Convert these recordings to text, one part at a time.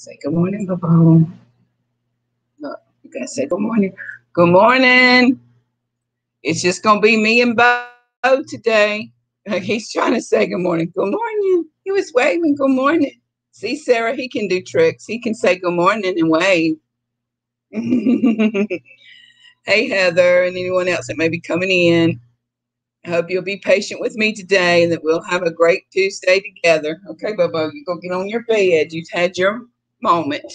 Say good morning, Bobo. Look, you gotta say good morning. Good morning. It's just gonna be me and Bo today. Uh, he's trying to say good morning. Good morning. He was waving. Good morning. See, Sarah, he can do tricks. He can say good morning and wave. hey, Heather, and anyone else that may be coming in. I hope you'll be patient with me today and that we'll have a great Tuesday together. Okay, Bobo, you go get on your bed. You've had your moment.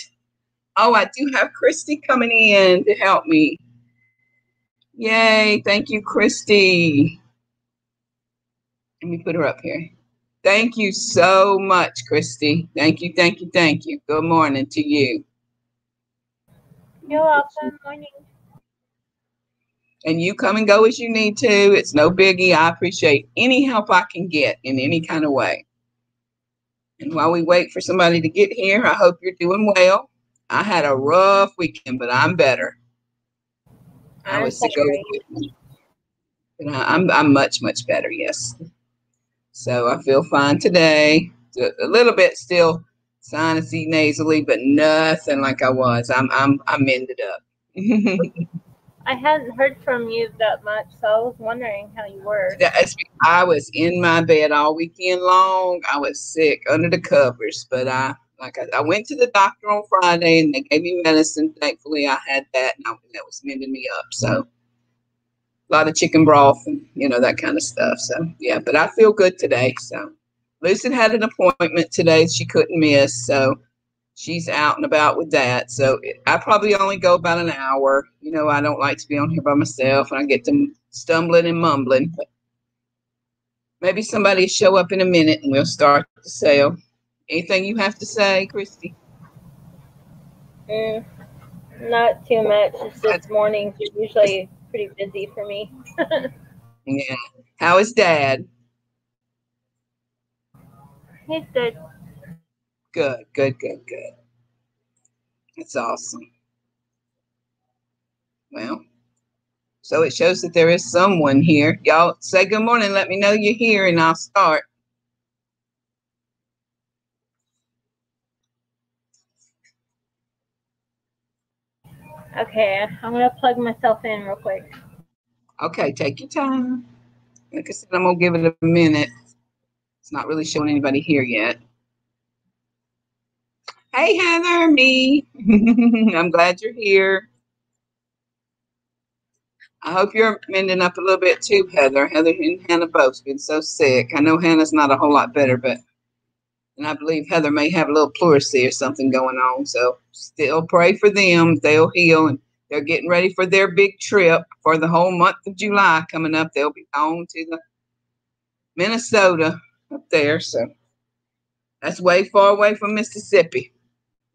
Oh, I do have Christy coming in to help me. Yay. Thank you, Christy. Let me put her up here. Thank you so much, Christy. Thank you, thank you, thank you. Good morning to you. You're welcome. Morning. And you come and go as you need to. It's no biggie. I appreciate any help I can get in any kind of way. And while we wait for somebody to get here, I hope you're doing well. I had a rough weekend, but I'm better. I was sick over but I'm I'm much much better. Yes. So I feel fine today. A little bit still sinusy nasally, but nothing like I was. I'm I'm I'm ended up. I hadn't heard from you that much, so I was wondering how you were. I was in my bed all weekend long. I was sick under the covers, but I like I, I went to the doctor on Friday and they gave me medicine. Thankfully, I had that, and I, that was mending me up. So a lot of chicken broth and you know that kind of stuff. So yeah, but I feel good today. So Lucy had an appointment today she couldn't miss, so she's out and about with that. So I probably only go about an hour. You know, I don't like to be on here by myself, and I get to stumbling and mumbling. But maybe somebody show up in a minute, and we'll start the sale. Anything you have to say, Christy? Mm, not too much. It's just mornings are usually pretty busy for me. yeah. How is Dad? He's good. Good, good, good, good. That's awesome. Well, so it shows that there is someone here. Y'all say good morning. Let me know you're here and I'll start. Okay, I'm going to plug myself in real quick. Okay, take your time. Like I said, I'm going to give it a minute. It's not really showing anybody here yet. Hey, Heather, me. I'm glad you're here. I hope you're mending up a little bit too, Heather. Heather and Hannah both been so sick. I know Hannah's not a whole lot better, but and I believe Heather may have a little pleurisy or something going on. So still pray for them. They'll heal and they're getting ready for their big trip for the whole month of July coming up. They'll be going to the Minnesota up there. So that's way far away from Mississippi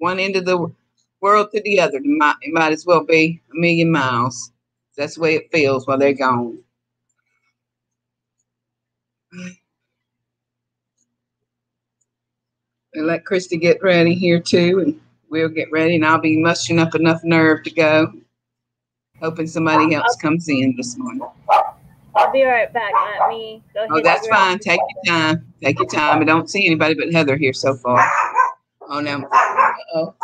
one end of the world to the other. It might, it might as well be a million miles. That's the way it feels while they're gone. And let Christy get ready here too, and we'll get ready, and I'll be mushing up enough nerve to go. Hoping somebody else comes in this morning. I'll be right back. Let me go. Oh, that's fine. Take your time. Take your time. I don't see anybody but Heather here so far. Oh, now. Uh-oh.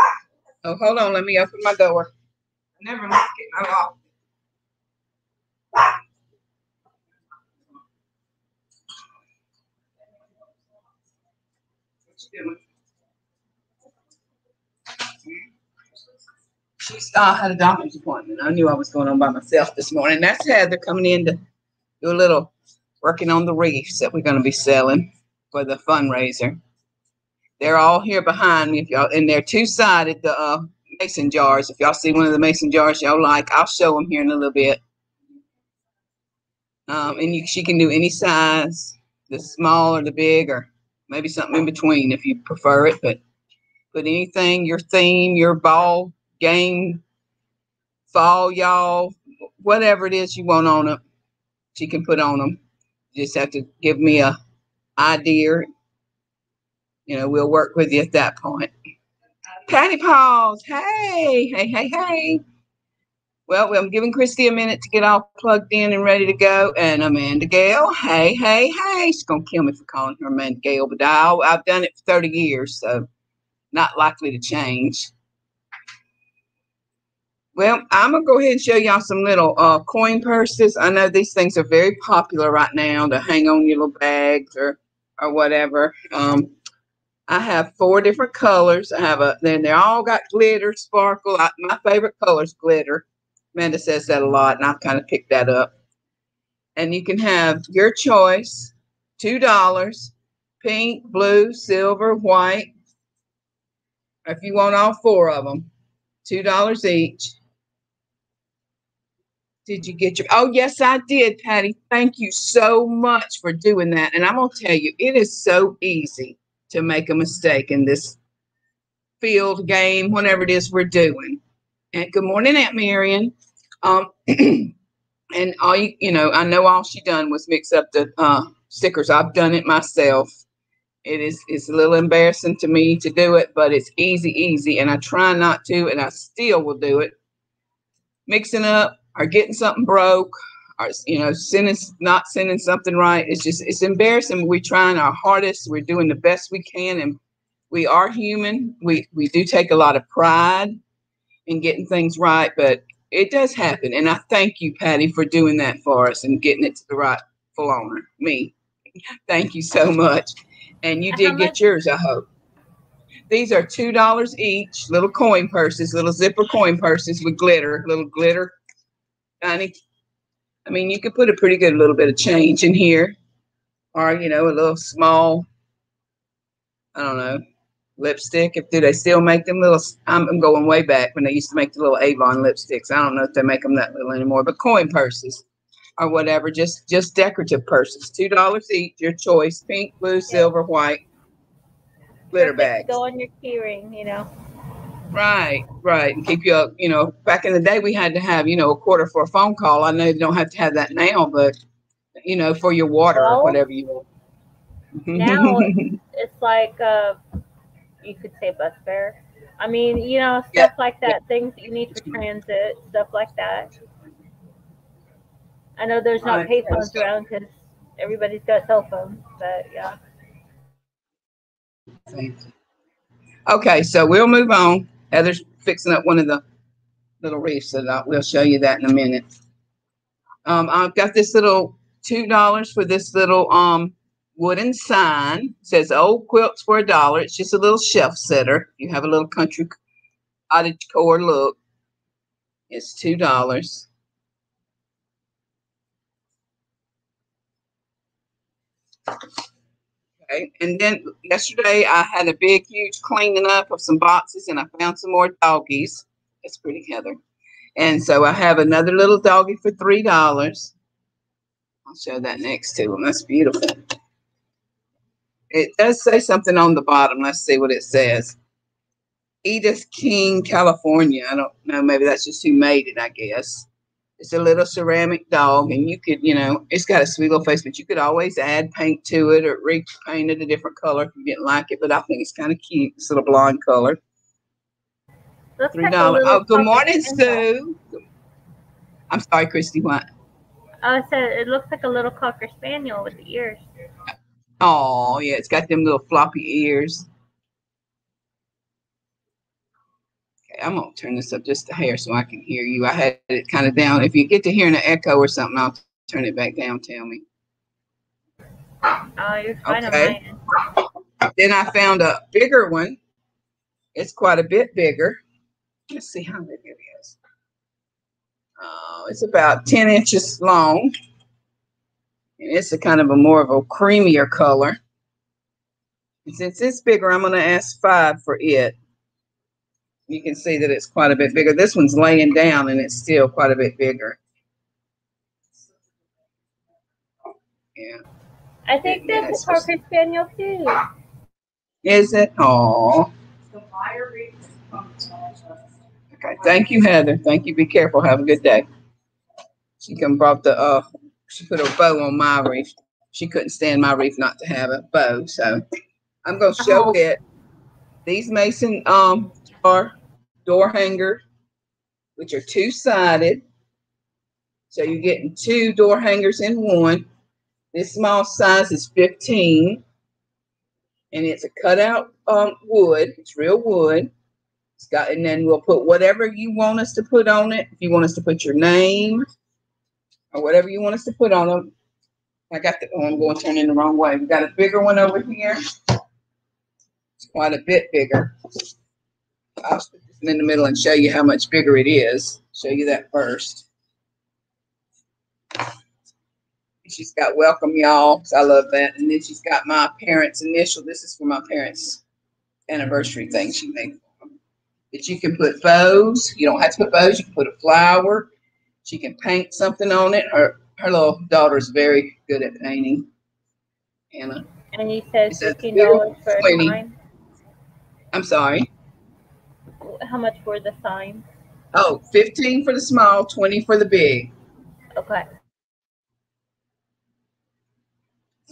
Oh, hold on. Let me open my door. I never lock it. I lock She uh, had a doctor's appointment. I knew I was going on by myself this morning. That's Heather coming in to do a little working on the reefs that we're going to be selling for the fundraiser. They're all here behind me. If y'all and they're two sided the uh, mason jars. If y'all see one of the mason jars y'all like, I'll show them here in a little bit. Um, and you, she can do any size, the small or the big, or maybe something in between if you prefer it. But put anything, your theme, your ball game, fall, y'all, whatever it is you want on it, she can put on them. You just have to give me a idea you know, we'll work with you at that point. Patty Paws, hey, hey, hey, hey. Well, I'm giving Christy a minute to get all plugged in and ready to go. And Amanda Gale, hey, hey, hey. She's going to kill me for calling her Amanda Gale, but I, I've done it for 30 years. So not likely to change. Well, I'm gonna go ahead and show y'all some little uh, coin purses. I know these things are very popular right now to hang on your little bags or or whatever. Um, I have four different colors. I have a then they all got glitter, sparkle. I, my favorite color is glitter. Amanda says that a lot, and I've kind of picked that up. And you can have your choice, two dollars, pink, blue, silver, white. If you want all four of them, two dollars each. Did you get your? Oh, yes, I did, Patty. Thank you so much for doing that. And I'm going to tell you, it is so easy to make a mistake in this field game, whatever it is we're doing. And good morning, Aunt Marion. Um, and all you, you know, I know all she done was mix up the uh, stickers. I've done it myself. It is it's a little embarrassing to me to do it, but it's easy, easy, and I try not to, and I still will do it. Mixing up or getting something broke or you know sending not sending something right. It's just it's embarrassing we're trying our hardest. We're doing the best we can and we are human. We we do take a lot of pride in getting things right but it does happen. And i thank you patty for doing that for us and getting it to the right full owner me. Thank you so much. And you did get yours i hope. These are two dollars each little coin purses little zipper coin purses with glitter little glitter Johnny. I mean, you could put a pretty good little bit of change in here, or you know, a little small. I don't know, lipstick. If do they still make them little? I'm, I'm going way back when they used to make the little Avon lipsticks. I don't know if they make them that little anymore, but coin purses or whatever, just just decorative purses, two dollars each, your choice, pink, blue, silver, white, glitter bags. Go on your keyring, you know. Right, right. And keep you, up. you know, back in the day, we had to have, you know, a quarter for a phone call. I know you don't have to have that now, but, you know, for your water well, or whatever you want. Now it's like, uh, you could say bus fare. I mean, you know, stuff yeah. like that, yeah. things you need for transit, stuff like that. I know there's not right. payphones around because everybody's got cell phones, but yeah. Okay, so we'll move on. Heather's fixing up one of the little reefs, that we'll show you that in a minute. Um, I've got this little two dollars for this little um wooden sign. It says old quilts for a dollar. It's just a little shelf setter. You have a little country cottage core look. It's two dollars. Okay. And then yesterday I had a big, huge cleaning up of some boxes and I found some more doggies. That's pretty, Heather. And so I have another little doggie for $3. I'll show that next to them. That's beautiful. It does say something on the bottom. Let's see what it says. Edith King, California. I don't know. Maybe that's just who made it, I guess. It's a little ceramic dog, and you could, you know, it's got a sweet little face, but you could always add paint to it or repaint it a different color if you didn't like it. But I think it's kind of cute, this little blonde color. Three dollars. Oh, good morning, Sue. I'm sorry, Christy. What? Uh, I said it looks like a little cocker spaniel with the ears. Oh yeah, it's got them little floppy ears. I'm gonna turn this up just a hair so I can hear you. I had it kind of down. If you get to hearing an echo or something, I'll turn it back down. Tell me. Oh, you're fine okay. Then I found a bigger one. It's quite a bit bigger. Let's see how big it is. Uh, it's about 10 inches long. And it's a kind of a more of a creamier color. And since it's bigger, I'm going to ask five for it you can see that it's quite a bit bigger. This one's laying down and it's still quite a bit bigger. Yeah. I think yeah, that's a Spaniel too. Is it? Oh. Okay. Thank you, Heather. Thank you. Be careful. Have a good day. She come brought the uh she put a bow on my reef. She couldn't stand my reef not to have a bow. So I'm gonna show oh. it. These mason um door hanger, which are two sided. So you're getting two door hangers in one. This small size is 15. and it's a cutout um, wood. It's real wood. It's got, and then we'll put whatever you want us to put on it. If you want us to put your name or whatever you want us to put on them. I got the, oh, I'm going to turn in the wrong way. We got a bigger one over here. It's quite a bit bigger. I'll put this in the middle and show you how much bigger it is. Show you that first. She's got welcome y'all. I love that. And then she's got my parents' initial. This is for my parents' anniversary thing she made. But you can put bows. You don't have to put bows. You can put a flower. She can paint something on it. Her her little daughter's very good at painting. Anna. And you said fifteen dollars for a sign. I'm sorry. How much for the sign? Oh, 15 for the small, 20 for the big. Okay.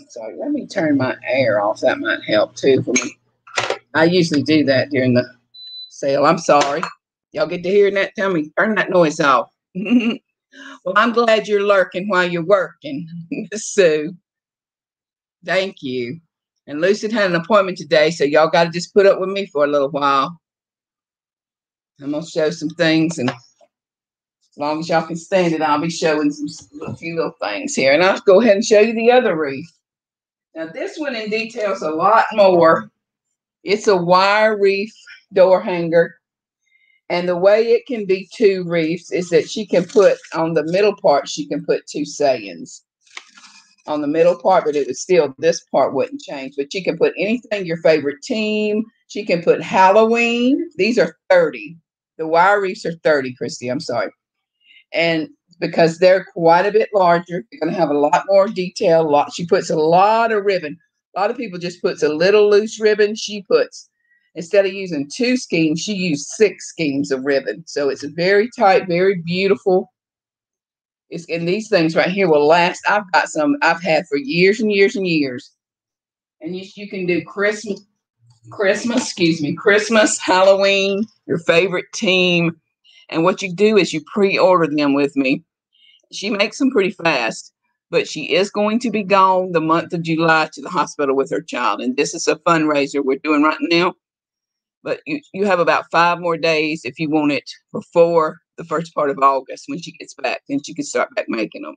Sorry, let me turn my air off. That might help too for me. I usually do that during the sale. I'm sorry. Y'all get to hear that? Tell me, turn that noise off. well, I'm glad you're lurking while you're working, Sue. Thank you. And Lucy had an appointment today, so y'all got to just put up with me for a little while. I'm gonna show some things, and as long as y'all can stand it, I'll be showing some a few little things here. And I'll go ahead and show you the other reef. Now this one in details a lot more. It's a wire reef door hanger. And the way it can be two reefs is that she can put on the middle part, she can put two sayings on the middle part, but it was still, this part wouldn't change. But she can put anything, your favorite team. She can put Halloween. These are 30. The wire reefs are 30, Christy. I'm sorry. And because they're quite a bit larger, they're going to have a lot more detail. A lot. She puts a lot of ribbon. A lot of people just puts a little loose ribbon. She puts instead of using two schemes, she used six schemes of ribbon. So it's a very tight, very beautiful. It's and these things right here will last. I've got some I've had for years and years and years. And you, you can do Christmas, Christmas, excuse me, Christmas, Halloween, your favorite team. And what you do is you pre-order them with me. She makes them pretty fast, but she is going to be gone the month of July to the hospital with her child. And this is a fundraiser we're doing right now. But you, you have about five more days if you want it before the first part of August when she gets back. Then she can start back making them.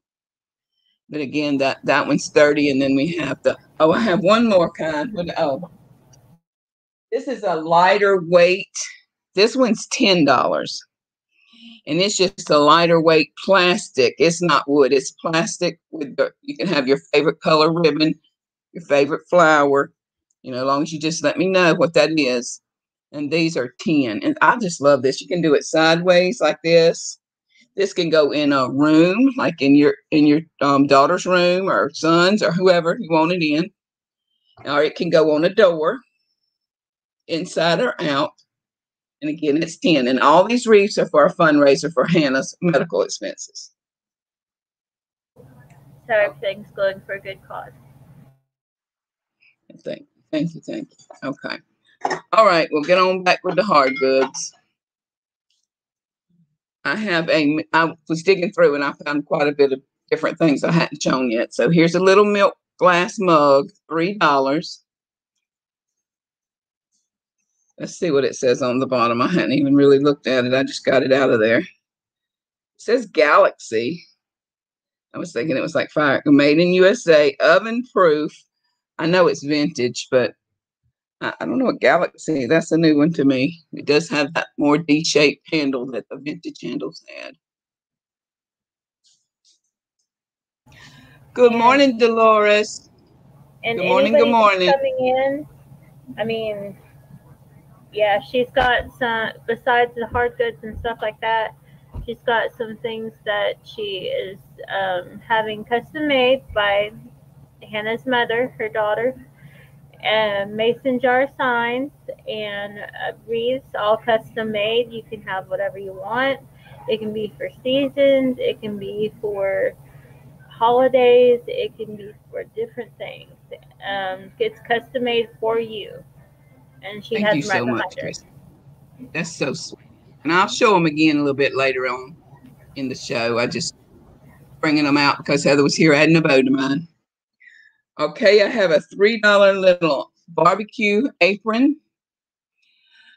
But again, that, that one's 30. And then we have the, oh, I have one more kind. Oh, this is a lighter weight. This one's $10 and it's just a lighter weight plastic. It's not wood, it's plastic with the, you can have your favorite color ribbon, your favorite flower, you know, as long as you just let me know what that is. And these are 10. And I just love this. You can do it sideways like this. This can go in a room, like in your in your um, daughter's room or son's or whoever you want it in. Or it can go on a door, inside or out. And again, it's 10. And all these reefs are for a fundraiser for Hannah's medical expenses. So everything's going for a good cause. Thank you. Thank you. Thank you. Okay. All right. We'll get on back with the hard goods. I have a, I was digging through and I found quite a bit of different things I hadn't shown yet. So here's a little milk glass mug, $3. Let's see what it says on the bottom. I hadn't even really looked at it. I just got it out of there. It says Galaxy. I was thinking it was like fire. Made in USA, oven proof. I know it's vintage, but I, I don't know what Galaxy. That's a new one to me. It does have that more D-shaped handle that the vintage handles had. Good morning, Dolores. And good morning. Good morning. Coming in. I mean, yeah, she's got some, besides the hard goods and stuff like that, she's got some things that she is um, having custom made by Hannah's mother, her daughter, and mason jar signs and uh, wreaths, all custom made. You can have whatever you want. It can be for seasons, it can be for holidays, it can be for different things. Um, it's custom made for you and she Thank has you so much, Chris. That's so sweet. And I'll show them again a little bit later on in the show. I just bringing them out because Heather was here adding a bow to mine. Okay, I have a three dollar little barbecue apron.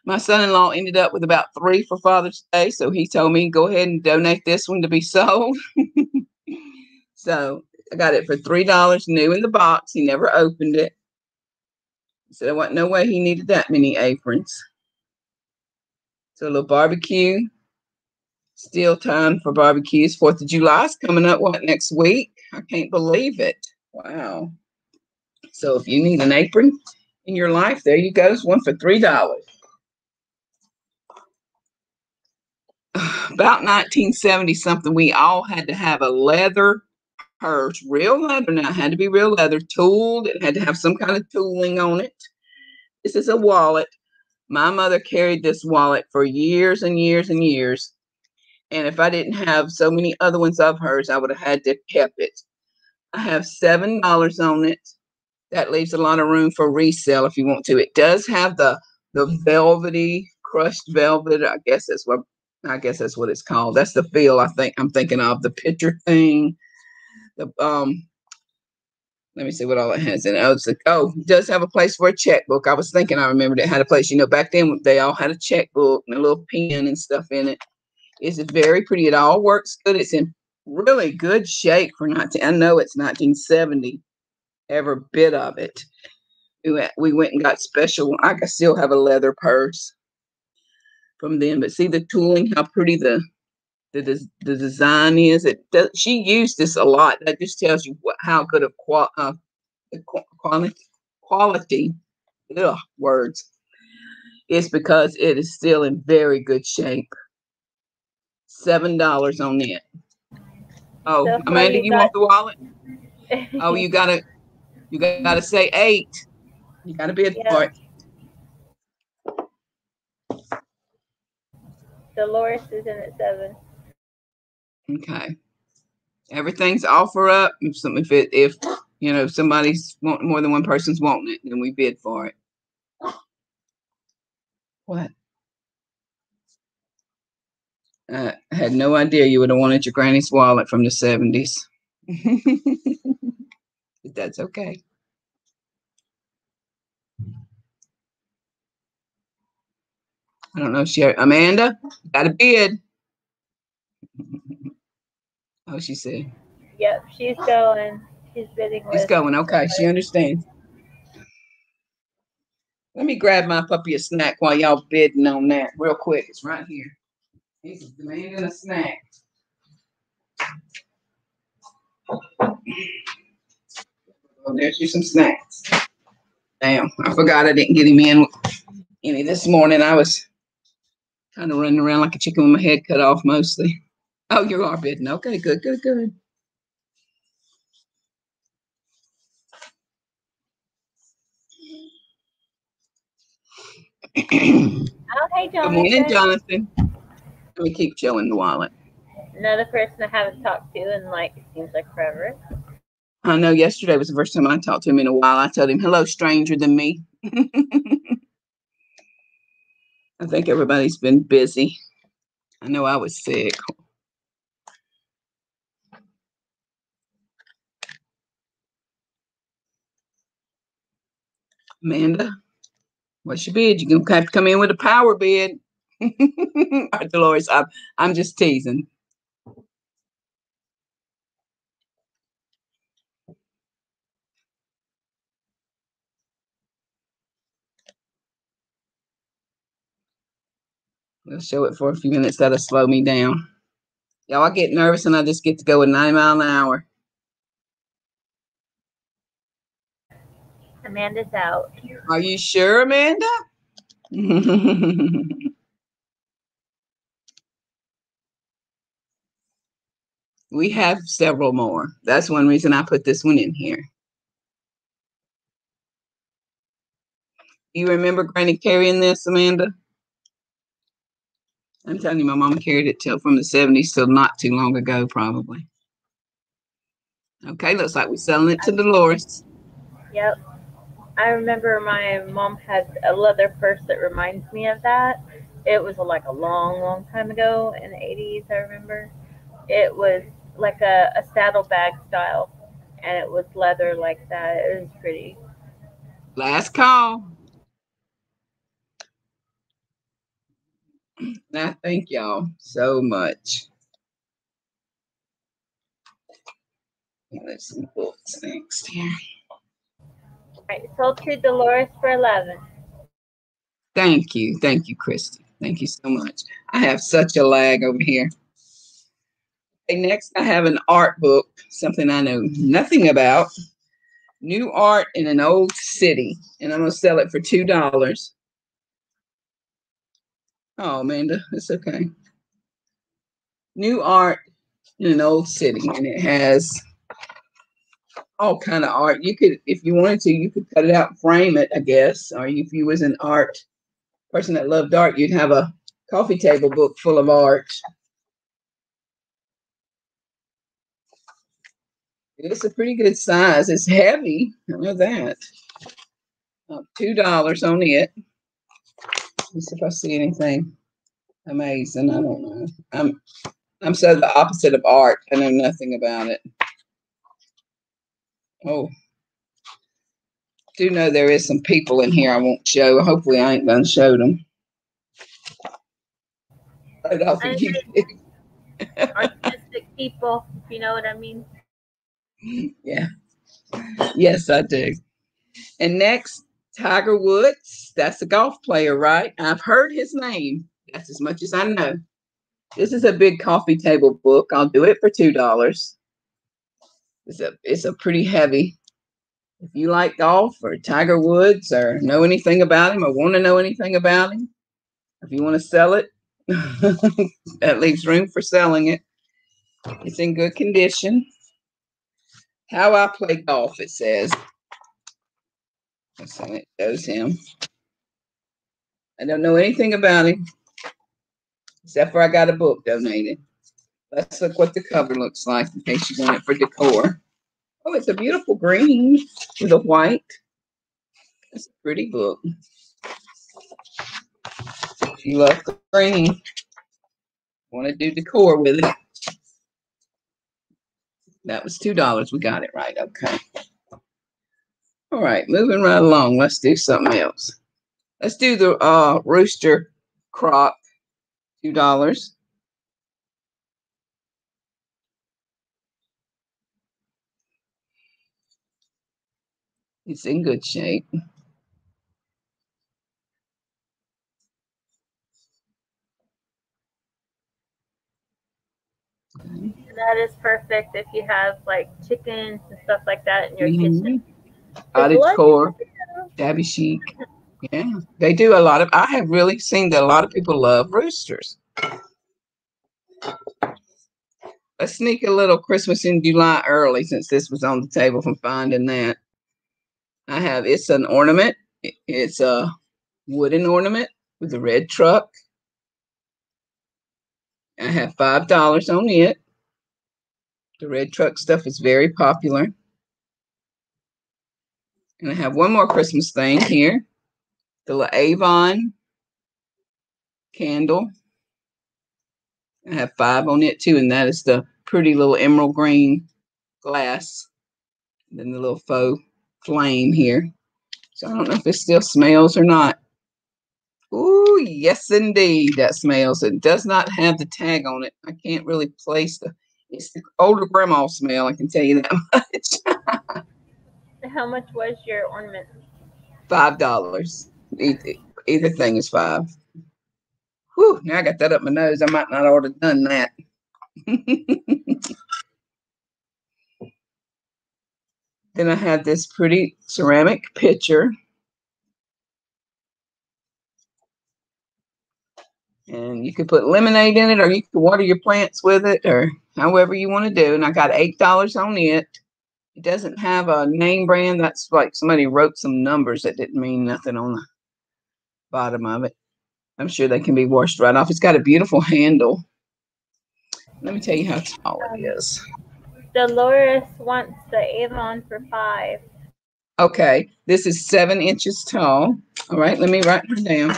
My son-in-law ended up with about three for Father's Day, so he told me go ahead and donate this one to be sold. so I got it for three dollars new in the box. He never opened it. Said there wasn't no way he needed that many aprons. So a little barbecue. Still time for barbecues. Fourth of July is coming up what next week? I can't believe it. Wow. So if you need an apron in your life, there you go. It's one for three dollars. About 1970 something, we all had to have a leather purse, real leather. Now had to be real leather, tooled. It had to have some kind of tooling on it. This is a wallet. My mother carried this wallet for years and years and years. And if I didn't have so many other ones of hers, I would have had to kept it. I have seven dollars on it. That leaves a lot of room for resale if you want to. It does have the the velvety crushed velvet. I guess that's what I guess that's what it's called. That's the feel I think I'm thinking of. The picture thing. The um let me see what all it has in it. Oh, like, oh, it does have a place for a checkbook. I was thinking I remembered it had a place. You know, back then they all had a checkbook and a little pen and stuff in it. It's very pretty. It all works good. It's in really good shape for 19. I know it's 1970, every bit of it. We went, we went and got special. I still have a leather purse from them, but see the tooling, how pretty the the, the design is. It does, she used this a lot. That just tells you what, how good of qual, uh, quality quality ugh, words is because it is still in very good shape. Seven dollars on it. Oh, so Amanda, you, you want the wallet? oh, you gotta you gotta say eight. You gotta be yeah. for it. Dolores is in at seven. Okay. Everything's offer up. If some if it if you know somebody's want more than one person's wanting it, then we bid for it. What? I had no idea you would have wanted your granny's wallet from the 70s. but That's okay. I don't know. if She Amanda got a bid. Oh, she said. Yep, she's going. She's bidding. She's going. Okay, she understands. Let me grab my puppy a snack while y'all bidding on that real quick. It's right here. He's demanding a snack. Oh, there's you some snacks. Damn, I forgot I didn't get him in any this morning. I was kind of running around like a chicken with my head cut off mostly. Oh, you are bidding. Okay, good, good, good. oh, hey, Jonathan. Good morning, Jonathan. Let me keep showing the wallet. Another person I haven't talked to in like it seems like forever. I know yesterday was the first time I talked to him in a while. I told him, hello, stranger than me. I think everybody's been busy. I know I was sick. Amanda, what's your bid? You're gonna have to come in with a power bid. Dolores, I'm I'm just teasing. We'll show it for a few minutes. That'll slow me down. Y'all, I get nervous and I just get to go at nine mile an hour. Amanda's out. Are you sure, Amanda? we have several more. That's one reason I put this one in here. You remember Granny carrying this, Amanda? I'm telling you, my mom carried it till from the 70s till not too long ago, probably. Okay, looks like we're selling it to Dolores. Yep. I remember my mom had a leather purse that reminds me of that. It was like a long, long time ago in the 80s, I remember. It was like a, a saddlebag style, and it was leather like that. It was pretty. Last call. I thank y'all so much. There's some books next here. Right, sold to Dolores for 11. Thank you. Thank you, Christy. Thank you so much. I have such a lag over here. Okay, next, I have an art book, something I know nothing about. New art in an old city, and I'm going to sell it for $2. Oh, Amanda, it's okay. New art in an old city, and it has all kind of art. You could, if you wanted to, you could cut it out, frame it, I guess. Or if you was an art person that loved art, you'd have a coffee table book full of art. It's a pretty good size. It's heavy. I know that. Two dollars on it. Let's see if I see anything amazing. I don't know. I'm I'm so the opposite of art. I know nothing about it. Oh. Do know there is some people in here I won't show. Hopefully I ain't gonna show them. Right off of you. Artistic people, if you know what I mean. Yeah. Yes, I do. And next, Tiger Woods. That's a golf player, right? I've heard his name. That's as much as I know. This is a big coffee table book. I'll do it for two dollars. It's a it's a pretty heavy. If you like golf or Tiger Woods or know anything about him or want to know anything about him, if you want to sell it, that leaves room for selling it. It's in good condition. How I play golf, it says. So it shows him. I don't know anything about him, except for I got a book donated. Let's look what the cover looks like in case you want it for decor. Oh, it's a beautiful green with a white. It's a pretty book. If you love green, want to do decor with it. That was $2. We got it right. Okay. All right, moving right along. Let's do something else. Let's do the uh, rooster crop. $2. It's in good shape. That is perfect if you have like chickens and stuff like that in your Mhm. kitchen. Cottage core, shabby chic. Yeah, they do a lot of. I have really seen that a lot of people love roosters. Let's sneak a little Christmas in July early since this was on the table from finding that. I have it's an ornament. It's a wooden ornament with a red truck. I have five dollars on it. The red truck stuff is very popular. And I have one more Christmas thing here. The La Avon candle. I have five on it too, and that is the pretty little emerald green glass. And then the little faux flame here. So I don't know if it still smells or not. Ooh, yes, indeed, that smells. It does not have the tag on it. I can't really place the. It's the older grandma smell. I can tell you that much. How much was your ornament? five dollars. Either, either thing is five. Whew, now I got that up my nose. I might not have done that. then I have this pretty ceramic pitcher. And you could put lemonade in it or you could water your plants with it or however you want to do. And I got eight dollars on it. It doesn't have a name brand. That's like somebody wrote some numbers that didn't mean nothing on the bottom of it. I'm sure they can be washed right off. It's got a beautiful handle. Let me tell you how tall it is. Dolores wants the Avon for five. Okay, this is seven inches tall. All right, let me write her down.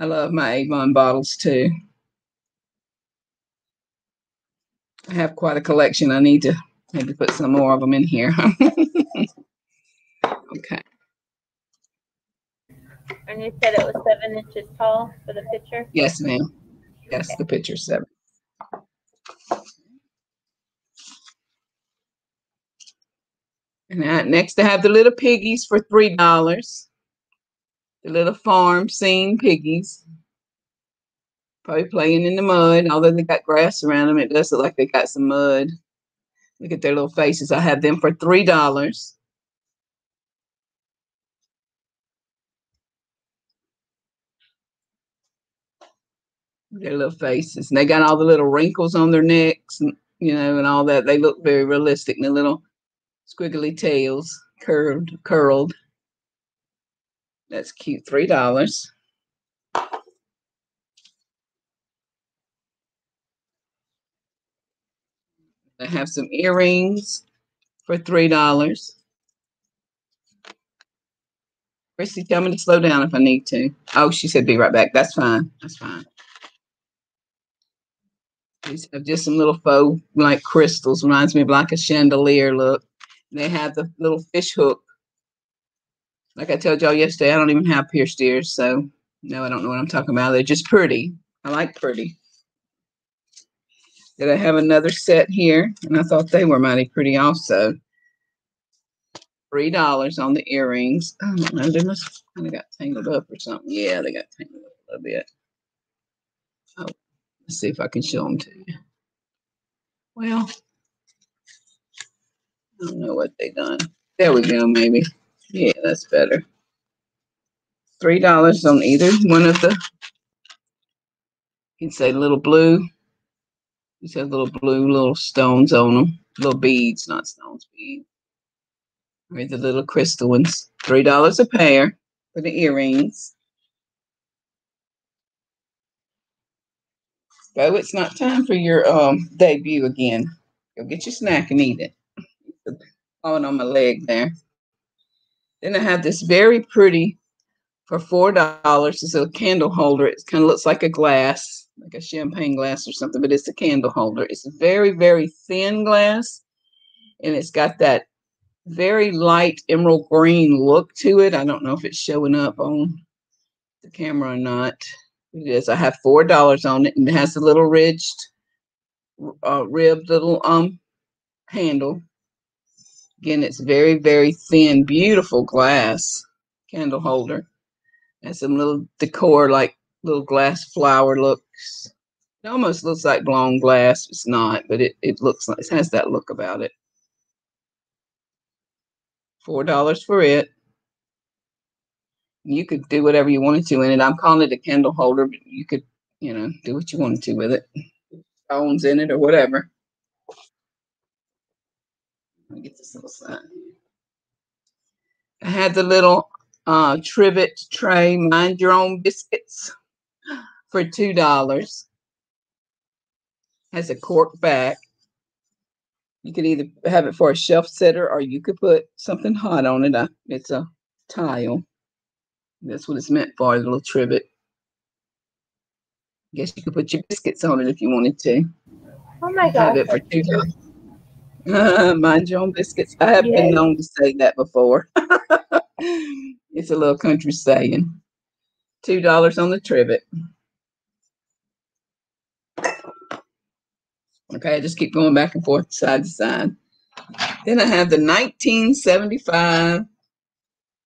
I love my Avon bottles too. I have quite a collection. I need to Maybe put some more of them in here. okay. And you said it was seven inches tall for the picture? Yes, ma'am. Yes, okay. the picture seven. And next I have the little piggies for three dollars. The little farm scene piggies. Probably playing in the mud, although they got grass around them. It does look like they got some mud. Look at their little faces. I have them for three dollars. Their little faces. And they got all the little wrinkles on their necks and you know, and all that. They look very realistic. And the little squiggly tails, curved, curled. That's cute. Three dollars. I have some earrings for three dollars. Christy, tell me to slow down if I need to. Oh, she said be right back. That's fine. That's fine. These have just some little faux like crystals. Reminds me of like a chandelier look. They have the little fish hook. Like I told y'all yesterday, I don't even have pierced ears, so no, I don't know what I'm talking about. They're just pretty. I like pretty. Did I have another set here? And I thought they were mighty pretty also. Three dollars on the earrings. I don't know. They must kind of got tangled up or something. Yeah, they got tangled up a little bit. Oh, let's see if I can show them to you. Well, I don't know what they done. There we go, maybe. Yeah, that's better. Three dollars on either one of the. You can say little blue. You said little blue little stones on them. Little beads, not stones, beads. Right, the little crystal ones. Three dollars a pair for the earrings. Go, it's not time for your um debut again. Go get your snack and eat it falling on my leg there. Then I have this very pretty for four dollars. It's a candle holder. It kind of looks like a glass, like a champagne glass or something, but it's a candle holder. It's a very, very thin glass, and it's got that very light emerald green look to it. I don't know if it's showing up on the camera or not. Is. I have four dollars on it, and it has a little ridged, uh, ribbed little um handle Again, it's very, very thin, beautiful glass candle holder. And some little decor, like little glass flower looks. It almost looks like blown glass. It's not, but it, it looks like it has that look about it. Four dollars for it. You could do whatever you wanted to in it. I'm calling it a candle holder, but you could, you know, do what you wanted to with it. Stones in it or whatever. Let me get this little sign. I had the little uh, trivet tray, mind your own biscuits for two dollars. Has a cork back. You could either have it for a shelf setter or you could put something hot on it. It's a tile. That's what it's meant for, a little trivet. I guess you could put your biscuits on it if you wanted to. Oh my god. Have it for two dollars. Mind your own biscuits. I have been known to say that before. it's a little country saying. Two dollars on the trivet. Okay, I just keep going back and forth side to side. Then I have the 1975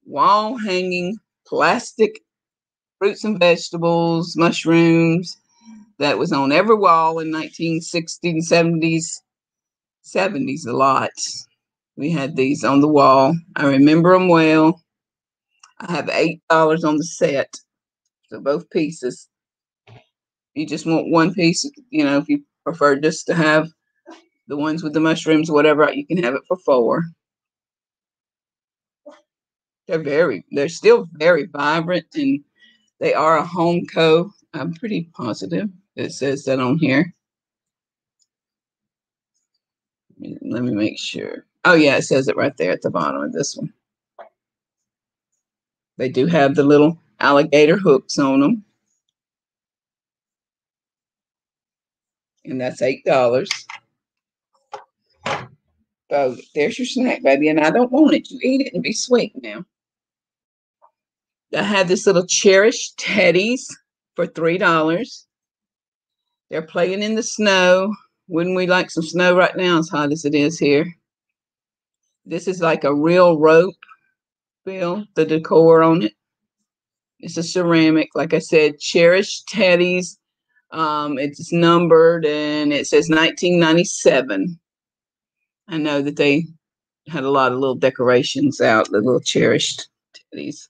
wall hanging plastic fruits and vegetables, mushrooms that was on every wall in 1960s and 70s 70s a lot. We had these on the wall. I remember them well. I have $8 on the set. So both pieces. You just want one piece, you know, if you prefer just to have the ones with the mushrooms, whatever, you can have it for four. They're very, they're still very vibrant and they are a Homco. I'm pretty positive it says that on here. Let me make sure. Oh, yeah, it says it right there at the bottom of this one. They do have the little alligator hooks on them. And that's $8. So oh, there's your snack, baby. And I don't want it. You eat it and be sweet now. I had this little cherished teddies for three dollars. They're playing in the snow. Wouldn't we like some snow right now, as hot as it is here? This is like a real rope, Bill, the decor on it. It's a ceramic, like I said, cherished teddies. Um, it's numbered and it says 1997. I know that they had a lot of little decorations out, the little cherished teddies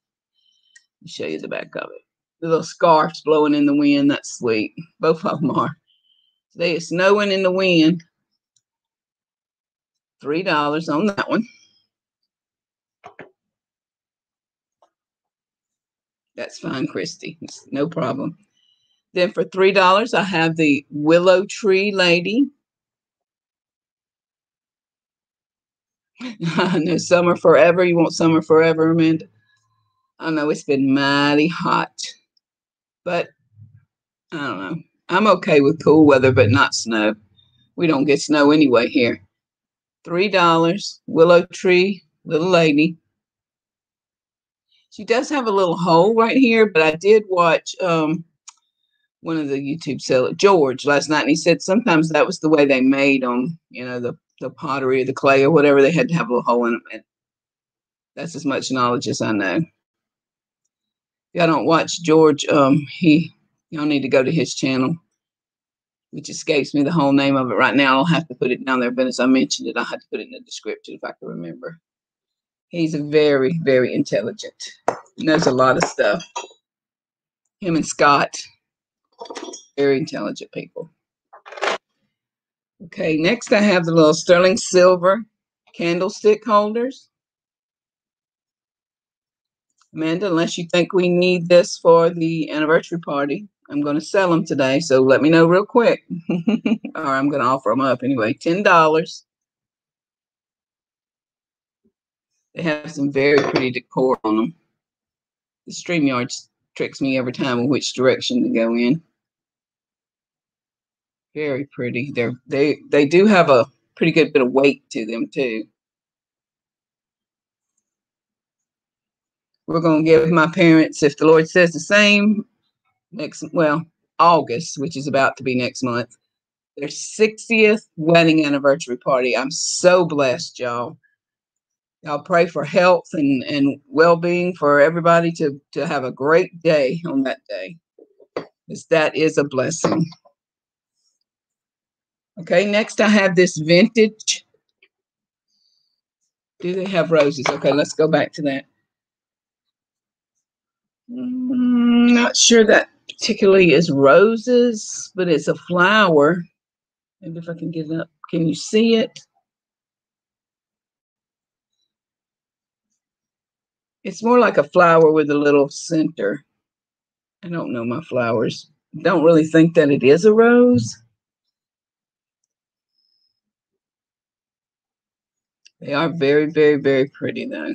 show you the back of it. The little scarfs blowing in the wind. That's sweet. Both of them are. Today it's snowing in the wind. Three dollars on that one. That's fine, Christy. It's no problem. Then for three dollars, I have the willow tree lady. no summer forever. You want summer forever, Amanda? I know it's been mighty hot, but I don't know. I'm okay with cool weather, but not snow. We don't get snow anyway here. Three dollars, willow tree, little lady. She does have a little hole right here, but I did watch um, one of the YouTube sellers, George, last night, and he said sometimes that was the way they made them, you know, the, the pottery or the clay or whatever, they had to have a little hole in them. And that's as much knowledge as I know y'all don't watch George, um, he y'all need to go to his channel, which escapes me the whole name of it right now. I'll have to put it down there, but as I mentioned it, I had to put it in the description if I can remember. He's a very, very intelligent. Knows a lot of stuff. Him and Scott, very intelligent people. Okay, next I have the little sterling silver candlestick holders. Amanda, unless you think we need this for the anniversary party, I'm going to sell them today. So let me know real quick. or I'm going to offer them up anyway. $10. They have some very pretty decor on them. The StreamYard tricks me every time in which direction to go in. Very pretty. They're they they do have a pretty good bit of weight to them too. We're going to give my parents, if the Lord says the same, next, well, August, which is about to be next month, their 60th wedding anniversary party. I'm so blessed, y'all. Y'all pray for health and, and well being for everybody to, to have a great day on that day. Because that is a blessing. Okay, next I have this vintage. Do they have roses? Okay, let's go back to that. Mm, not sure that particularly is roses, but it's a flower. Maybe if I can get it up. Can you see it? It's more like a flower with a little center. I don't know my flowers. Don't really think that it is a rose. They are very, very, very pretty though.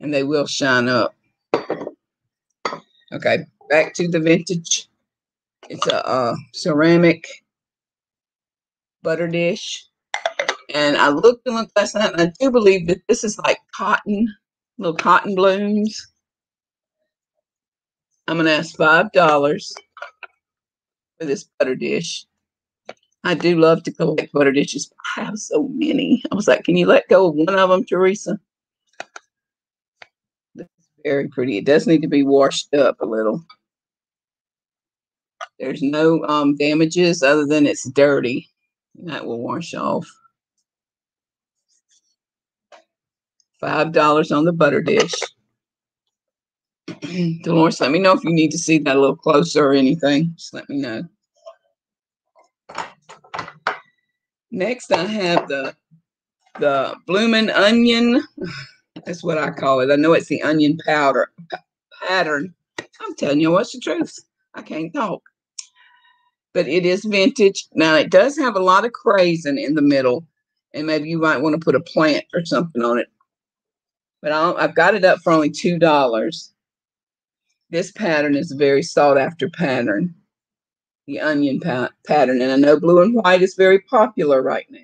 And they will shine up. Okay, back to the vintage. It's a uh, ceramic butter dish. And I looked and looked last night, and I do believe that this is like cotton, little cotton blooms. I'm going to ask $5 for this butter dish. I do love to collect butter dishes. I have so many. I was like, can you let go of one of them, Teresa? very pretty. It does need to be washed up a little. There's no um, damages other than it's dirty. That will wash off. $5 on the butter dish. Dolores, let me know if you need to see that a little closer or anything. Just let me know. Next, I have the the blooming onion that's what I call it. I know it's the onion powder pattern. I'm telling you what's the truth. I can't talk but it is vintage. Now it does have a lot of crazing in the middle, and maybe you might want to put a plant or something on it. But i have got it up for only two dollars. This pattern is a very sought after pattern, the onion pa pattern, and I know blue and white is very popular right now.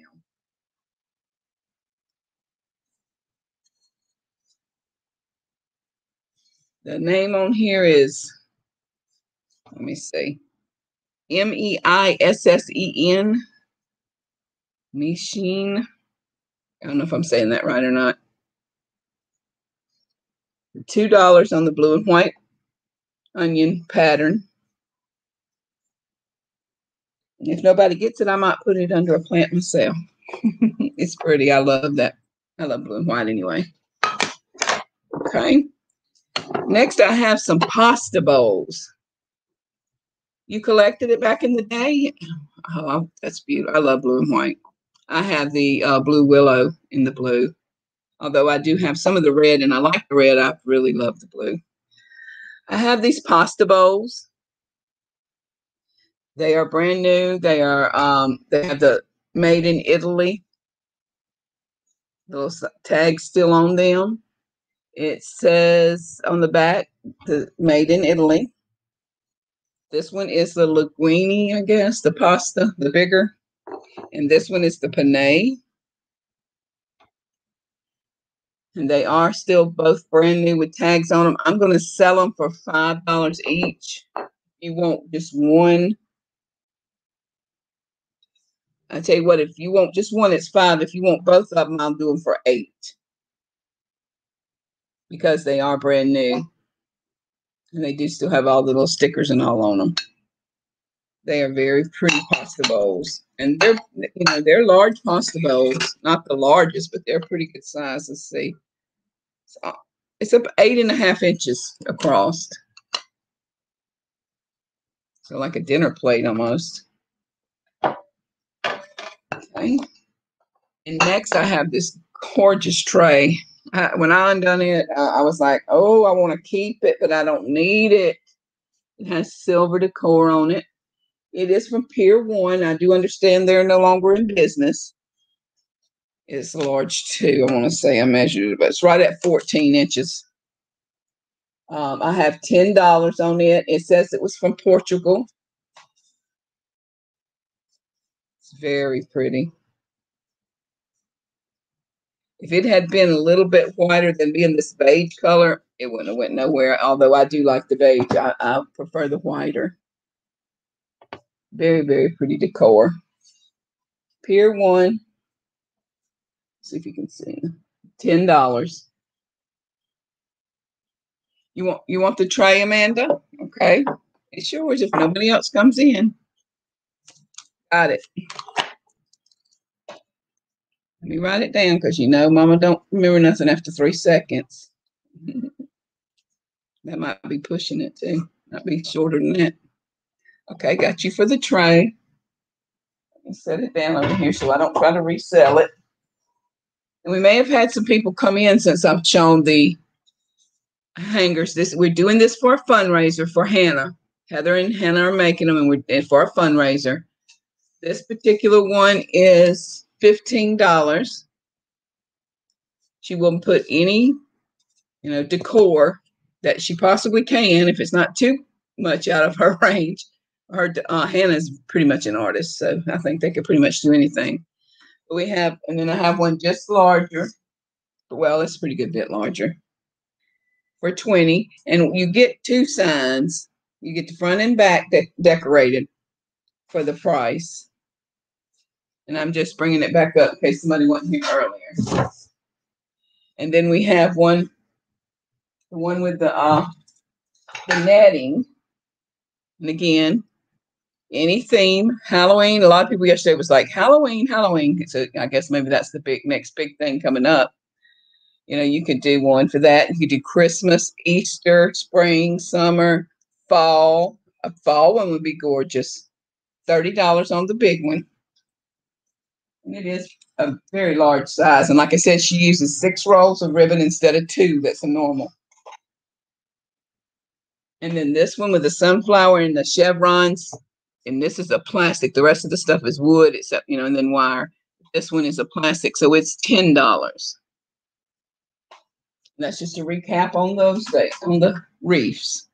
The name on here is, let me see. M E I S S E N. Machine. I don't know if I'm saying that right or not. $2 on the blue and white onion pattern. If nobody gets it, I might put it under a plant myself. it's pretty. I love that. I love blue and white anyway. Okay. Next, I have some pasta bowls. You collected it back in the day? Oh, that's beautiful. I love blue and white. I have the uh, blue willow in the blue. Although I do have some of the red and I like the red, I really love the blue. I have these pasta bowls. They are brand new. They are um they have the made in Italy. Little tag still on them. It says on the back the made in Italy. This one is the linguine, I guess, the pasta, the bigger. And this one is the penne. And they are still both brand new with tags on them. I'm going to sell them for $5 each. You want just one. I tell you what, if you want just one, it's five. If you want both of them, I'll do them for eight. Because they are brand new. And they do still have all the little stickers and all on them. They are very pretty pasta bowls. And they're, you know, they're large pasta bowls. Not the largest, but they're pretty good size. Let's see. So uh, it's up eight and a half inches across. So like a dinner plate almost. Okay. And next I have this gorgeous tray. I, when I undone it, uh, I was like, oh, I want to keep it, but I don't need it. It has silver decor on it. It is from Pier 1. I do understand they're no longer in business. It's large too. I want to say I measured it, but it's right at 14 inches. Um, I have $10 on it. It says it was from Portugal. It's very pretty. If it had been a little bit whiter than being this beige color, it wouldn't have went nowhere. Although I do like the beige. I, I prefer the whiter. Very, very pretty decor. Pier 1. See if you can see. Ten dollars. You want you want the tray, Amanda? Okay. It's yours if nobody else comes in. Got it. Let me write it down because you know Mama don't remember nothing after three seconds. that might be pushing it too. Might be shorter than that. Okay, got you for the tray. Let me set it down over here so I don't try to resell it. And we may have had some people come in since I've shown the hangers. This we're doing this for a fundraiser for Hannah. Heather and Hannah are making them, and we're and for a fundraiser. This particular one is fifteen dollars. She will put any, you know, decor that she possibly can, if it's not too much out of her range. Her uh, Hannah's pretty much an artist, so I think they could pretty much do anything But we have, and then I have one just larger. Well, it's a pretty good bit larger for 20. And you get two signs. You get the front and back de decorated for the price. And I'm just bringing it back up in case somebody wasn't here earlier. And then we have one, the one with the uh, the netting. And again, any theme. Halloween. A lot of people yesterday was like Halloween, Halloween. So I guess maybe that's the big next big thing coming up. You know, you could do one for that. You could do Christmas, Easter, spring, summer, fall. A fall one would be gorgeous. $30 on the big one. And it is a very large size. And like I said, she uses six rolls of ribbon instead of two. That's a normal. And then this one with the sunflower and the chevrons, and this is a plastic. The rest of the stuff is wood, except you know, and then wire. This one is a plastic, so it's ten dollars. That's just a recap on those on the reefs.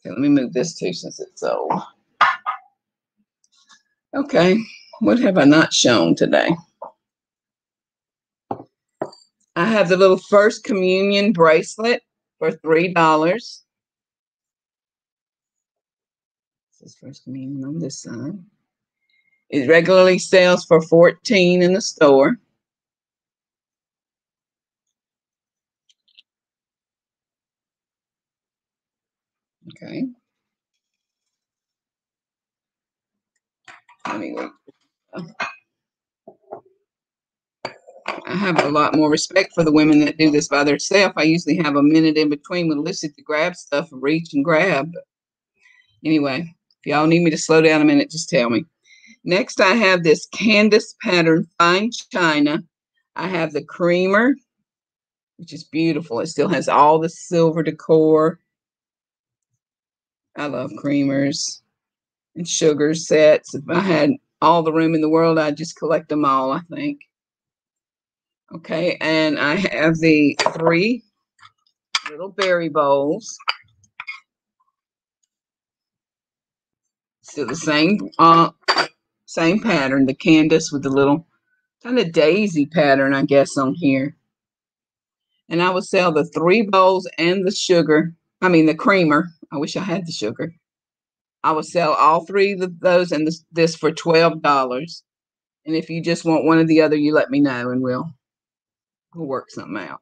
Okay, let me move this too since it's old. Okay, what have I not shown today? I have the little first communion bracelet. for three dollars. This is first communion on this side. It regularly sells for 14 in the store. Okay. Anyway, I have a lot more respect for the women that do this by themselves. I usually have a minute in between with Lucy to grab stuff and reach and grab. But anyway, if y'all need me to slow down a minute, just tell me. Next, I have this Candace pattern fine china. I have the creamer, which is beautiful. It still has all the silver decor. I love creamers and sugar sets. If I had all the room in the world, I'd just collect them all, I think. Okay, and I have the three little berry bowls. Still the same uh, same pattern, the Candace with the little kind of daisy pattern, I guess, on here. And I would sell the three bowls and the sugar. I mean, the creamer. I wish I had the sugar. I would sell all three of those and this, this for $12. And if you just want one or the other, you let me know and we'll We'll work something out.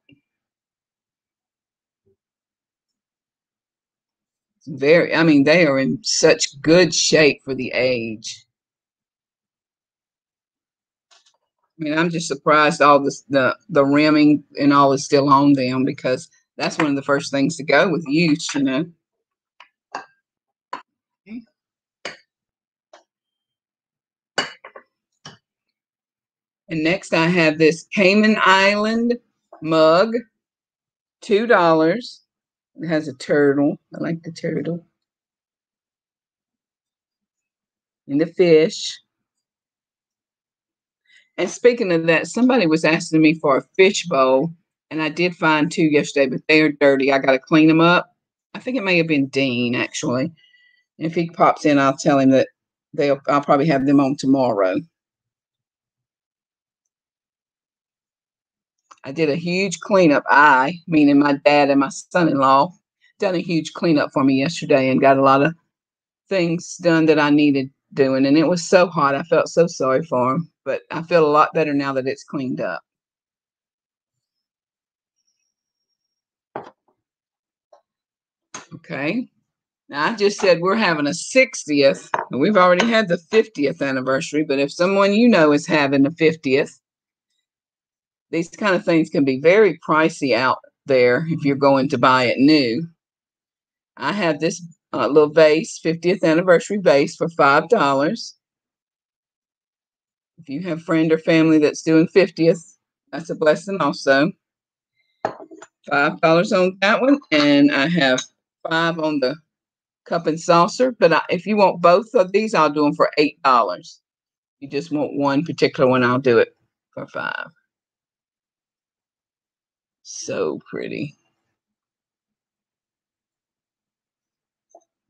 It's very, I mean, they are in such good shape for the age. I mean, I'm just surprised all this, the, the rimming and all is still on them because that's one of the first things to go with use, you know. And next I have this Cayman Island mug, $2. It has a turtle. I like the turtle. And the fish. And speaking of that, somebody was asking me for a fish bowl, and I did find two yesterday, but they are dirty. I got to clean them up. I think it may have been Dean, actually. If he pops in, I'll tell him that they'll I'll probably have them on tomorrow. I did a huge cleanup. I, meaning my dad and my son-in-law, done a huge cleanup for me yesterday and got a lot of things done that I needed doing. And it was so hot. I felt so sorry for him, but I feel a lot better now that it's cleaned up. Okay. Now I just said we're having a 60th, and we've already had the 50th anniversary, but if someone you know is having the 50th, these kind of things can be very pricey out there if you're going to buy it new. I have this uh, little vase, 50th anniversary vase for $5. If you have friend or family that's doing 50th, that's a blessing also. $5 on that one. And I have five on the cup and saucer. But I, if you want both of these, I'll do them for $8. You just want one particular one, I'll do it for five. So pretty.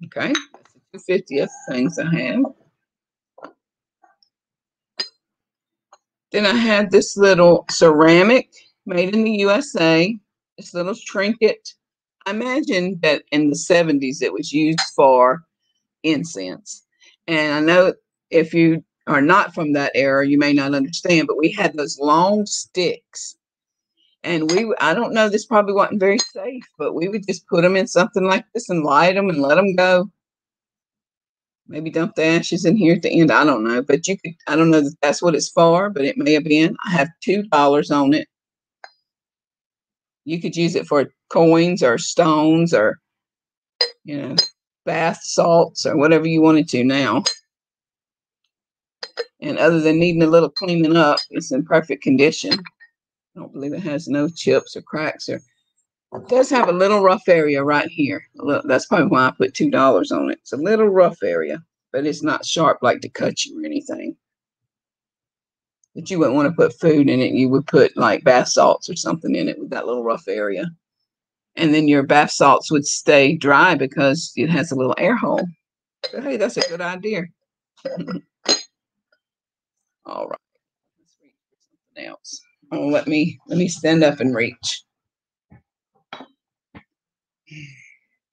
Okay, that's the 250th things I have. Then I had this little ceramic made in the USA, this little trinket. I imagine that in the 70s it was used for incense. And I know if you are not from that era, you may not understand, but we had those long sticks and we i don't know this probably wasn't very safe but we would just put them in something like this and light them and let them go. Maybe dump the ashes in here at the end i don't know but you could i don't know that that's what it's for but it may have been. I have two dollars on it. You could use it for coins or stones or you know bath salts or whatever you wanted to now. And other than needing a little cleaning up it's in perfect condition I don't believe it has no chips or cracks or it does have a little rough area right here. Little, that's probably why I put two dollars on it. It's a little rough area, but it's not sharp like to cut you or anything. But you wouldn't want to put food in it. You would put like bath salts or something in it with that little rough area. And then your bath salts would stay dry because it has a little air hole. Hey, that's a good idea. All right. Let's read something else. Oh, let me let me stand up and reach.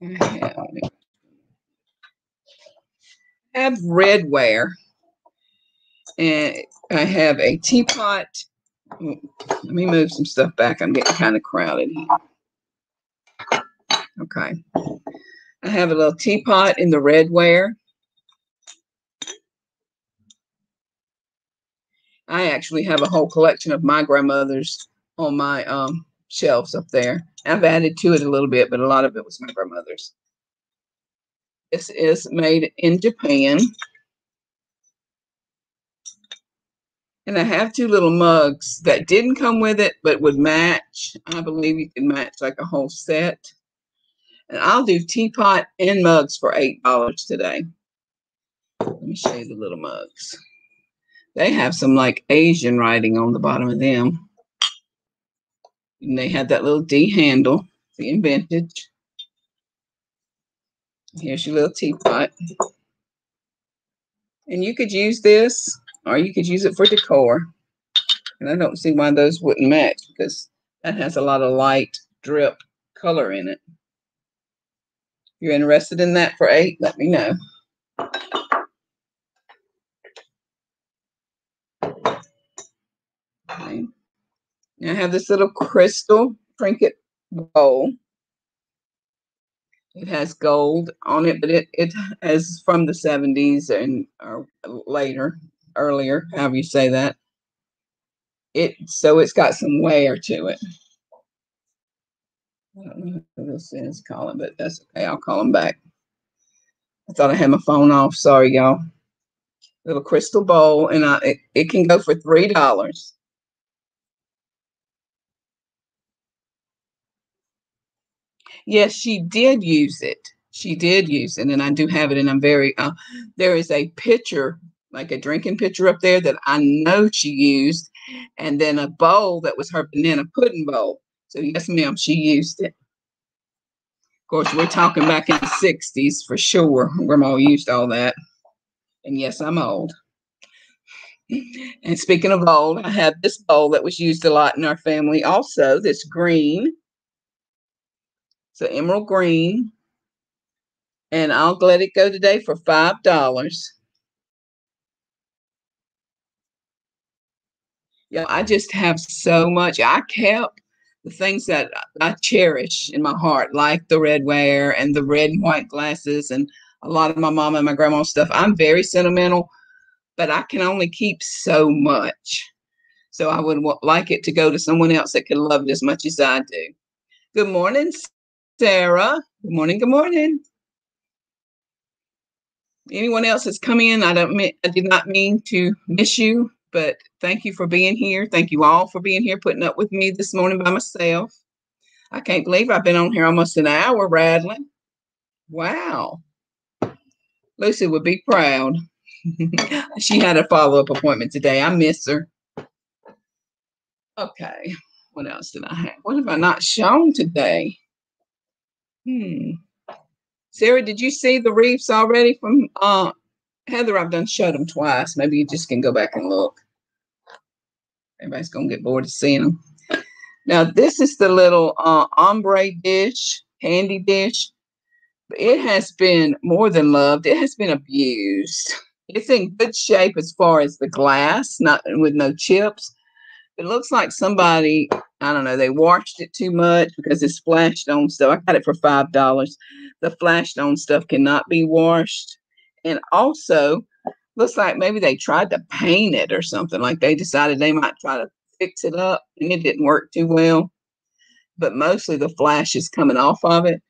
I have, redware and I have a teapot. Let me move some stuff back. I'm getting kind of crowded here. Okay. I have a little teapot in the redware. I actually have a whole collection of my grandmother's on my um, shelves up there. I've added to it a little bit, but a lot of it was my grandmother's. This is made in Japan. And I have two little mugs that didn't come with it, but would match. I believe you can match like a whole set. And I'll do teapot and mugs for $8 today. Let me show you the little mugs. They have some like Asian writing on the bottom of them. And they have that little D handle, the vintage. Here's your little teapot. And you could use this or you could use it for decor. And I don't see why those wouldn't match because that has a lot of light drip color in it. If you're interested in that for eight, let me know. Okay. I have this little crystal trinket bowl. It has gold on it, but it, it is from the 70s and or later earlier, however you say that. It so it's got some wear to it. I don't know who this is calling, but that's okay. I'll call him back. I thought I had my phone off. Sorry, y'all. Little crystal bowl, and I it, it can go for three dollars. Yes, she did use it. She did use it, and I do have it, and I'm very. Uh, there is a pitcher, like a drinking pitcher up there that I know she used, and then a bowl that was her banana pudding bowl. So yes, ma'am, she used it. Of course, we're talking back in the 60s for sure. Grandma used all that. And yes, I'm old. And speaking of old, I have this bowl that was used a lot in our family also, this green. An emerald green. And I'll let it go today for $5. Yeah, I just have so much. I kept the things that I cherish in my heart, like the redware and the red and white glasses and a lot of my mom and my grandma stuff. I'm very sentimental, but I can only keep so much. So I would like it to go to someone else that can love it as much as I do. Good morning, Sarah. Good morning. Good morning. Anyone else that's come in, I don't. I did not mean to miss you. But thank you for being here. Thank you all for being here, putting up with me this morning by myself. I can't believe I've been on here almost an hour rattling. Wow. Lucy would be proud. she had a follow up appointment today. I miss her. Okay. What else did I have? What have I not shown today? Hmm. Sarah, did you see the reefs already from uh, Heather, I've done showed them twice. Maybe you just can go back and look. Everybody's gonna get bored of seeing them. Now, this is the little uh, ombre dish, handy dish. It has been more than loved. It has been abused. It's in good shape as far as the glass, not with no chips. It looks like somebody, I don't know, they washed it too much because it's splashed on stuff. I got it for five dollars. The flashed on stuff cannot be washed. And also looks like maybe they tried to paint it or something like they decided they might try to fix it up and it didn't work too well. But mostly the flash is coming off of it.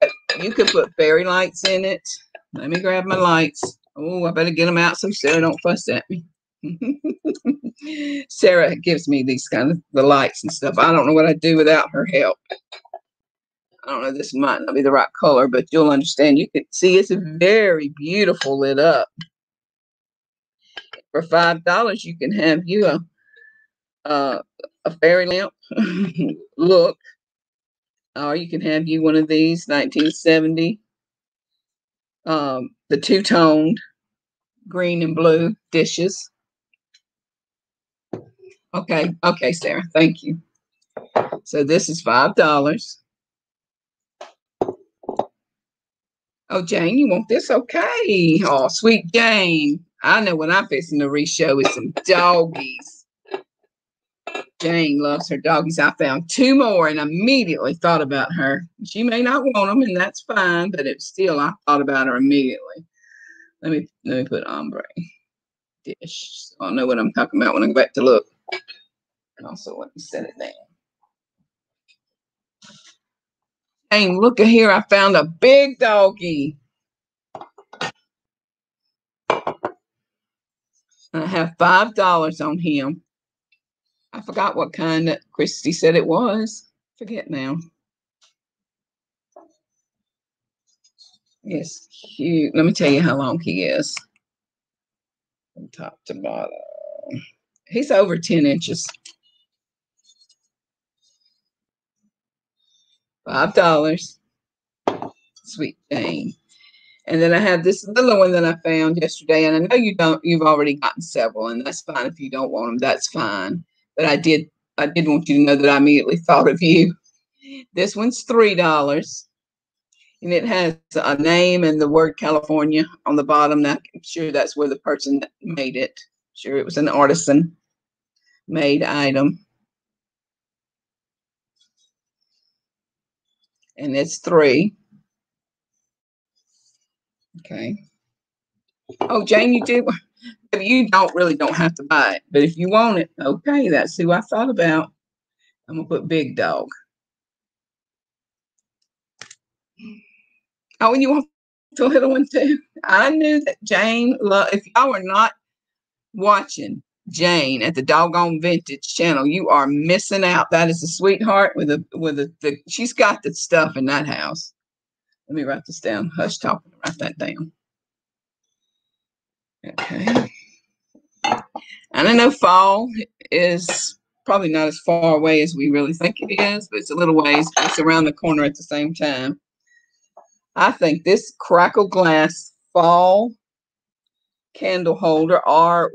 But you could put fairy lights in it. Let me grab my lights. Oh i better get them out so sarah don't fuss at me sarah gives me these kind of the lights and stuff i don't know what i'd do without her help I don't know, this might not be the right color, but you'll understand. You can see it's a very beautiful lit up. For five dollars, you can have you a uh, a fairy lamp look, or you can have you one of these 1970 um, the two toned green and blue dishes. Okay, okay, Sarah, thank you. So this is five dollars. Oh, Jane, you want this? Okay. Oh, sweet Jane. I know what I'm fixing to re-show is some doggies. Jane loves her doggies. I found two more and immediately thought about her. She may not want them, and that's fine, but it's still I thought about her immediately. Let me let me put ombre dish. I'll know what I'm talking about when I go back to look. And also let me set it down. Hey, look at here. I found a big doggy. I have five dollars on him. I forgot what kind Christy said it was. Forget now. Yes, cute. Let me tell you how long he is. From top to bottom. He's over 10 inches. Five dollars. Sweet thing. And then I have this little one that I found yesterday, and I know you don't. You've already gotten several, and that's fine. If you don't want them, that's fine. But I did. I did want you to know that I immediately thought of you. This one's three dollars, and it has a name and the word California on the bottom. I'm sure that's where the person made it. Sure, it was an artisan made item. and it's three. Okay. Oh, Jane, you do. You don't really don't have to buy it, but if you want it, okay, that's who I thought about. I'm gonna put big dog. Oh, and you want the little one too? I knew that Jane. If y'all are not watching Jane at the doggone vintage channel. You are missing out. That is a sweetheart with a with a the, she's got the stuff in that house. Let me write this down. Hush talking, write that down. Okay. And I know fall is probably not as far away as we really think it is, but it's a little ways. It's around the corner at the same time. I think this crackle glass fall candle holder are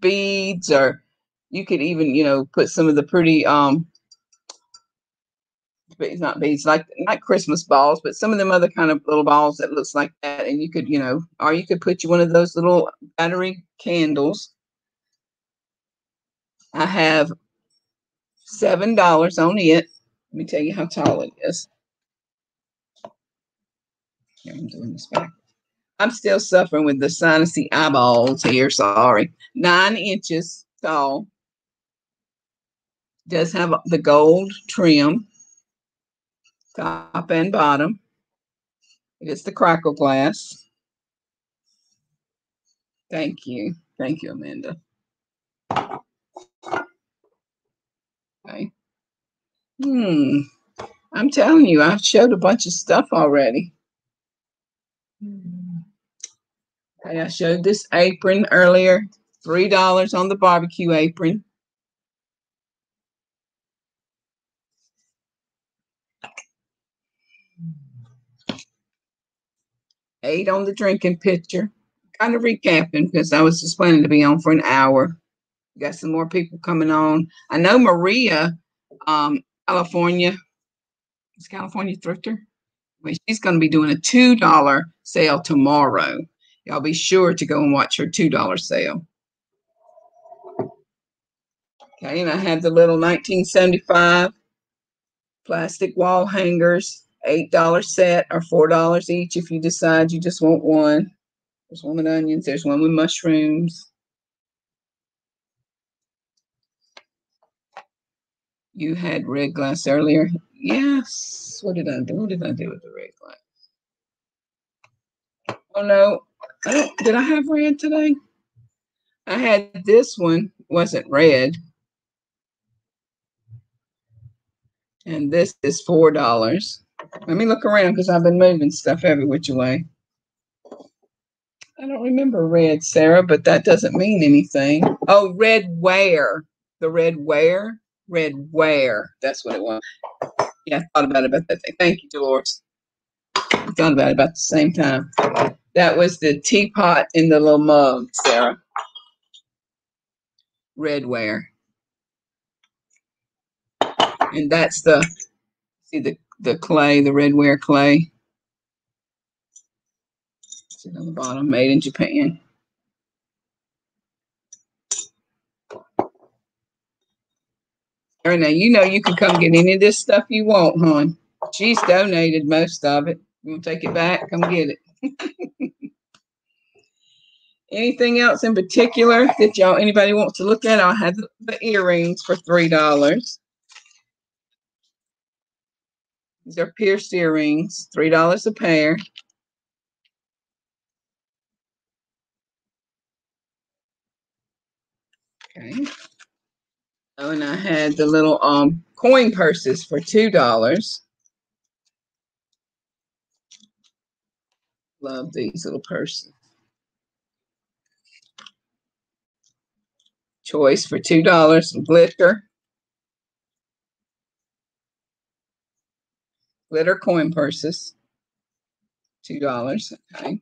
beads or you could even, you know, put some of the pretty um beads, not beads, like not Christmas balls, but some of them other kind of little balls that looks like that. And you could, you know, or you could put you one of those little battery candles. I have seven dollars on it. Let me tell you how tall it is. Here, I'm doing this back. I'm still suffering with the sinusy eyeballs here. Sorry. Nine inches tall. Does have the gold trim, top and bottom. It's the crackle glass. Thank you. Thank you, Amanda. Okay. Hmm. I'm telling you, I've showed a bunch of stuff already. Hmm. Okay, I showed this apron earlier. $3 on the barbecue apron. Eight on the drinking pitcher. Kind of recapping because I was just planning to be on for an hour. Got some more people coming on. I know Maria, um, California. Is California Thrifter? Wait, she's going to be doing a $2 sale tomorrow. Y'all be sure to go and watch her $2 sale. Okay, and I have the little 1975 plastic wall hangers, $8 set or $4 each if you decide you just want one. There's one with onions, there's one with mushrooms. You had red glass earlier. Yes. What did I do? What did I do with the red glass? Oh no, Did I have red today? I had this one, wasn't red. And this is four dollars. Let me look around because I've been moving stuff every which way. I don't remember red, Sarah, but that doesn't mean anything. Oh, red ware. The red ware? Red ware. That's what it was. Yeah, I thought about it about that thing. Thank you, Dolores. I thought about it about the same time. That was the teapot in the little mug, Sarah. Redware. And that's the, see the, the clay, the redware clay. See on the bottom, made in Japan. Right, now you know you can come get any of this stuff you want, hon. She's donated most of it. You want to take it back? Come get it. Anything else in particular that y'all anybody wants to look at? I'll have the, the earrings for three dollars. These are pierced earrings, three dollars a pair. Okay. Oh, and I had the little um coin purses for two dollars. Love these little purses. Choice for $2 glitter. Glitter coin purses. $2. Okay.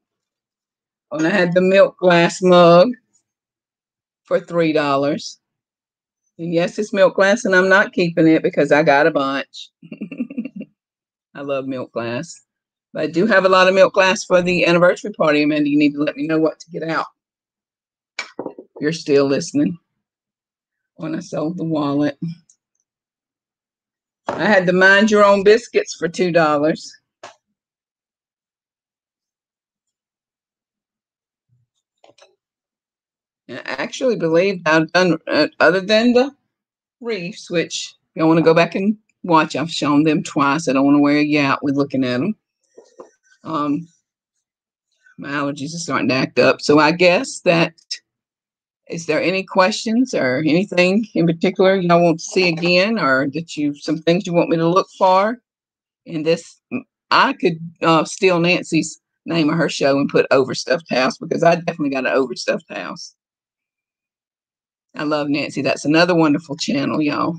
And I had the milk glass mug for $3. And yes, it's milk glass, and I'm not keeping it because I got a bunch. I love milk glass. But I do have a lot of milk glass for the anniversary party, Amanda. You need to let me know what to get out. You're still listening when I sold the wallet. I had the mind your own biscuits for two dollars. I actually believe I've done uh, other than the reefs, which you want to go back and watch. I've shown them twice. I don't want to wear you out with looking at them. Um, my allergies are starting to act up. So I guess that is there any questions or anything in particular y'all want to see again or that you some things you want me to look for in this? I could uh, steal nancy's name of her show and put overstuffed house because i definitely got an overstuffed house. I love nancy. That's another wonderful channel y'all.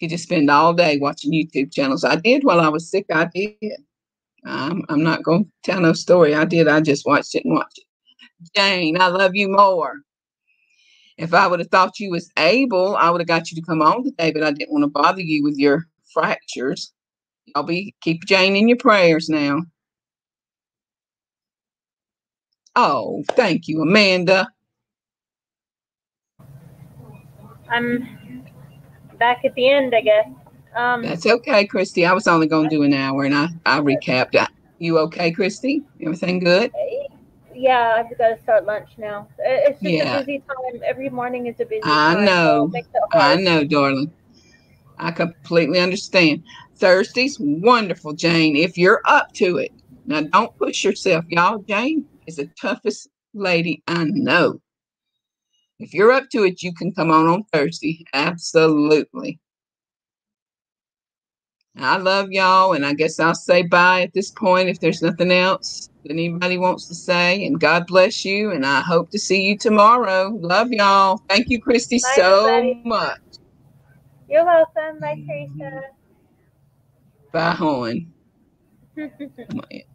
You just spend all day watching youtube channels. I did while i was sick i did. I'm, I'm not going to tell no story. I did. I just watched it and watched it Jane, I love you more. If I would have thought you was able, I would have got you to come on today, but I didn't want to bother you with your fractures. I'll be keep Jane in your prayers now. Oh, thank you, Amanda. I'm back at the end, I guess. Um, That's okay, Christy. I was only going to do an hour, and I I recapped. You okay, Christy? Everything good? Yeah, I've got to start lunch now. It's just yeah. a busy time. Every morning is a busy time I time. Know. So I know, darling. I completely understand. Thursday's wonderful, Jane, if you're up to it. Now, don't push yourself, y'all. Jane is the toughest lady I know. If you're up to it, you can come on on Thursday. Absolutely. I love y'all, and I guess I'll say bye at this point if there's nothing else that anybody wants to say. And God bless you, and I hope to see you tomorrow. Love y'all. Thank you, Christy, Bye, so everybody. much. You're welcome. Bye, Teresa. Bye, Horn.